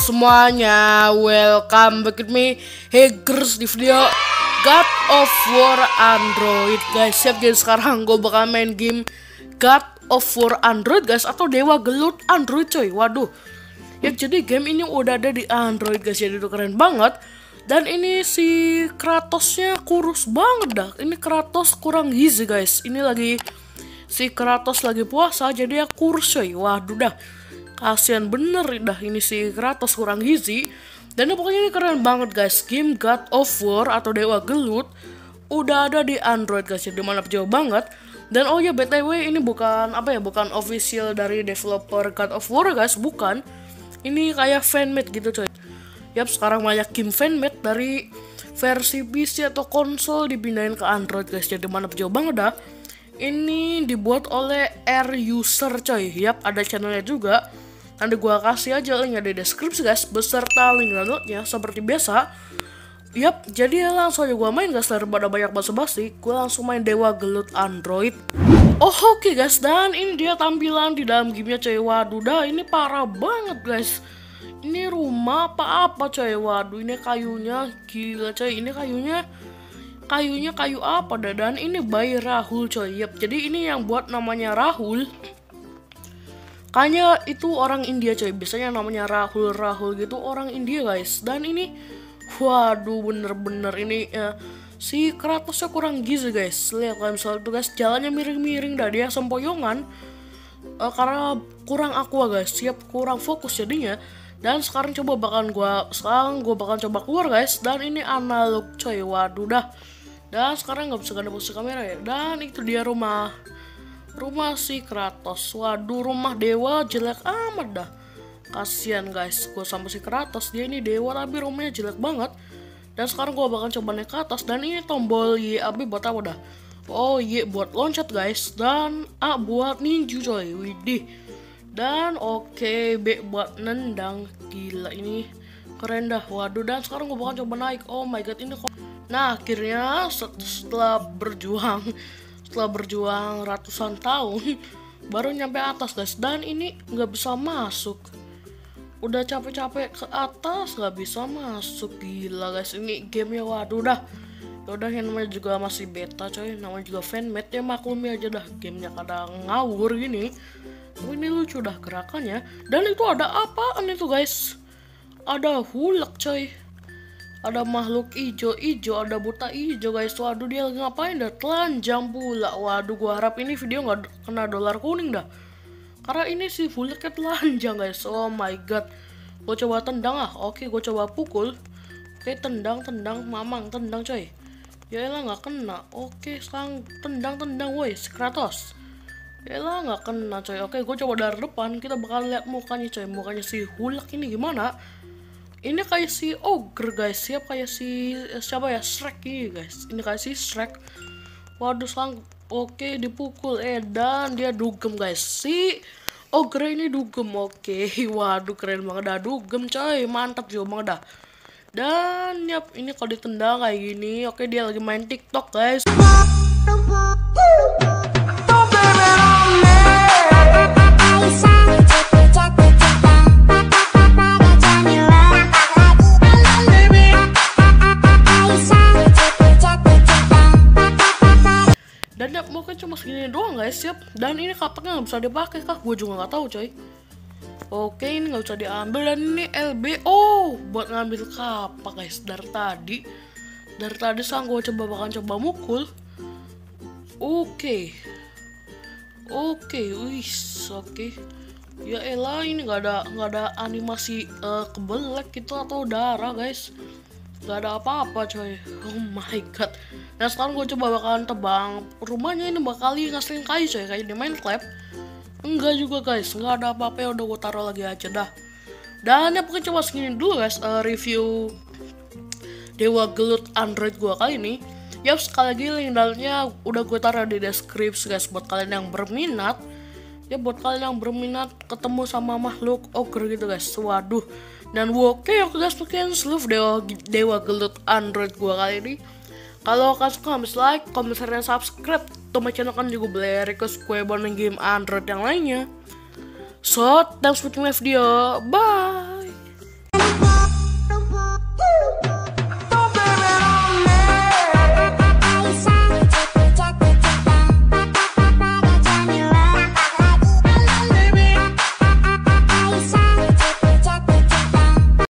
Semuanya. Welcome back with me Hackers di video God of War Android. Guys Siap jadi sekarang. Gue bakal main game God of War Android guys Atau Dewa Gelut Android coy. Waduh. Ya jadi game ini udah ada di Android guys. Jadi itu keren banget. Dan ini si Kratosnya kurus banget dah. Ini Kratos kurang gizi guys. Ini lagi Si Kratos lagi puasa jadi ya kurus coy. Waduh dah kasihan bener dah ini si Kratos kurang gizi. Dan ini pokoknya ini keren banget guys. Game God of War atau Dewa Gelut udah ada di Android guys. Jadi mana jauh banget. Dan oh ya btw ini bukan apa ya bukan official dari developer God of War guys. Bukan. Ini kayak fanmade gitu coy. Yap sekarang banyak game fanmade dari versi PC atau konsol dipindahin ke Android guys. Jadi mana jauh banget dah. Ini dibuat oleh Air User coy. Yap ada channelnya juga Nanti gua kasih aja link di deskripsi guys beserta link downloadnya seperti biasa. Yap, jadi langsung aja gua main guys daripada banyak basa-basi, gua langsung main Dewa Gelut Android. Oh oke okay, guys, dan ini dia tampilan di dalam gamenya coy. Waduh dah, ini parah banget guys. Ini rumah apa-apa coy. Waduh, ini kayunya gila coy. Ini kayunya kayunya kayu apa dah dan ini by Rahul coy. Yap, jadi ini yang buat namanya Rahul. Kayaknya itu orang India coy. Biasanya namanya Rahul Rahul gitu orang India guys. Dan ini Waduh bener-bener ini uh, Si Kratosnya kurang gizi guys. Lihat kalau misalnya tuh guys Jalannya miring-miring dah dia sempoyongan uh, Karena kurang aqua guys. Siap kurang fokus jadinya. Dan sekarang coba bakalan gua Sekarang gua bakalan coba keluar guys. Dan ini analog coy. Waduh dah. Dan sekarang nggak bisa ganda posisi kamera ya. Dan itu dia rumah Rumah si Kratos. Waduh, rumah dewa jelek amat dah. Kasian guys, gue sama si Kratos. Dia ini dewa tapi rumahnya jelek banget. Dan sekarang gue bakal coba naik ke atas. Dan ini tombol YAB buat apa dah? Oh Y buat loncat guys. Dan A buat ninju coy. Widih. Dan oke okay, B buat nendang. Gila ini keren dah. Waduh dan sekarang gue bakal coba naik. Oh my god ini kok. Nah akhirnya setelah berjuang setelah berjuang ratusan tahun baru nyampe atas guys. Dan ini nggak bisa masuk. Udah capek-capek ke atas nggak bisa masuk. Gila guys ini gamenya waduh dah. Udah yang namanya juga masih beta coy. Namanya juga fanmade. Ya maklumi aja dah gamenya kadang ngawur gini. Tapi ini lucu dah gerakannya. Dan itu ada apaan itu guys? Ada hulk coy ada makhluk ijo-ijo, ada buta ijo guys. Waduh dia lagi ngapain dah? Telanjang pula. Waduh gua harap ini video nggak kena dolar kuning dah. Karena ini si Vulek telanjang guys. Oh my god. Gue coba tendang ah. Oke, gue coba pukul. Oke, tendang, tendang, mamang, tendang coy. Ya elah nggak kena. Oke, sekarang tendang, tendang, woi, Kratos. Ya elah nggak kena coy. Oke, gue coba dari depan. Kita bakal lihat mukanya coy. Mukanya si Hulk ini gimana? Ini kayak si ogre guys. Siap kayak si siapa ya? Shrek ini guys. Ini kayak si Shrek. Waduh sang oke dipukul. Eh dan dia dugem guys. Si ogre ini dugem. Oke waduh keren banget dah. Dugem coy. Mantap juga banget dah. Dan yap ini kalau ditendang kayak gini oke dia lagi main tiktok guys mungkin cuma segini doang guys siap. Dan ini kapaknya nggak bisa dipakai kah gue juga nggak tahu coy. Oke ini nggak bisa diambil. Dan ini LB oh buat ngambil kapak guys. Dari tadi dari tadi sang gue coba bahkan coba mukul. Oke. Oke wis oke. Ya elah ini nggak ada nggak ada animasi uh, kebelet gitu atau darah guys Gak ada apa-apa coy. Oh my god. Nah sekarang gue coba bakalan tebang. Rumahnya ini bakal ngasilin kayu coy. Kayak di Minecraft Enggak juga guys. Enggak ada apa-apa. Ya udah gue taruh lagi aja dah. Dan ya pokoknya coba segini dulu guys. Uh, Review Dewa Gelut Android gue kali ini. Yap sekali lagi link dalamnya udah gue taruh di deskripsi guys. Buat kalian yang berminat. Ya buat kalian yang berminat ketemu sama makhluk ogre gitu guys. Waduh dan oke oke guys mungkin seluruh dewa dewa gelut Android gua kali ini. Kalau kalian suka habis like, comment, share, dan subscribe. Tuh channel kan juga boleh request gue main game Android yang lainnya. So, thanks for watching my video. Bye.